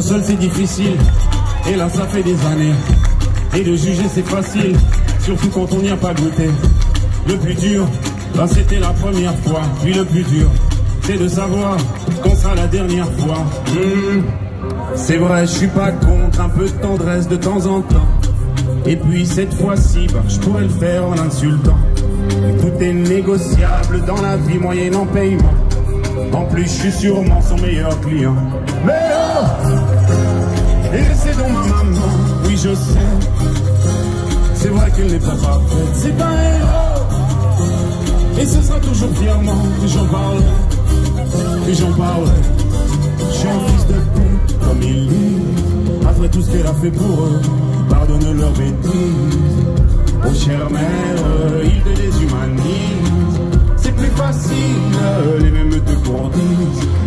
seul c'est difficile. Et là ça fait des années. Et de juger c'est facile, surtout quand on n'y a pas goûté. Le plus dur, là c'était la première fois. Puis le plus dur, c'est de savoir qu'on sera la dernière fois. Hmm. C'est vrai, je suis pas contre un peu de tendresse de temps en temps. Et puis cette fois-ci, bah, je pourrais le faire en insultant. Tout est négociable dans la vie moyenne en paiement. En plus, je suis sûrement son meilleur client. Mais oh Et c'est donc ma maman, oui je sais. C'est vrai qu'elle n'est pas parfaite, c'est un héros. Et ce sera toujours fièrement que j'en parlerai, que j'en parlerai. Je suis un fils de pute, comme il dit. Après tout ce qu'elle a fait pour eux, pardonne leur bêtises. Oh chère mère, il te déshumanise.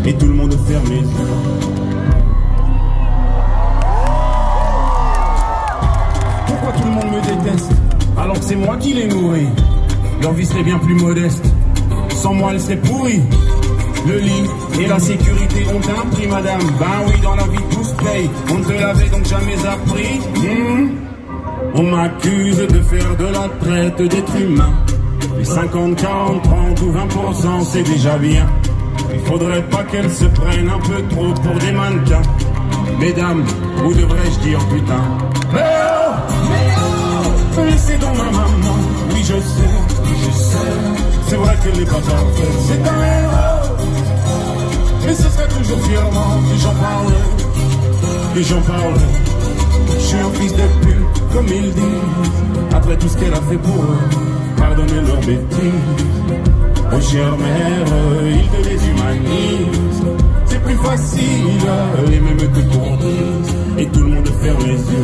Et tout le monde ferme les yeux. Pourquoi tout le monde me déteste alors que c'est moi qui les nourris Leur vie serait bien plus modeste. Sans moi, elle serait pourrie. Le lit et la sécurité ont un prix, madame. Ben oui, dans la vie, tout se paye. On ne te l'avait donc jamais appris. Hmm? On m'accuse de faire de la traite d'êtres humains. Les 50, 40, 30 ou 20%, c'est déjà bien. Il faudrait pas qu'elles se prennent un peu trop pour des mannequins. Mesdames, ou devrais-je dire putain Mais oh, Laissez donc ma maman, oui je sais, je sais. C'est vrai qu'elle n'est pas parfaite, c'est un héros. Mais ce serait toujours fièrement que j'en parle, que j'en parle. Je suis un fils de pute, comme ils disent. Après tout ce qu'elle a fait pour eux, pardonnez leur bêtises. Chère mère, ils te déshumanisent. C'est plus facile, les mêmes te conduisent. Et tout le monde ferme les yeux.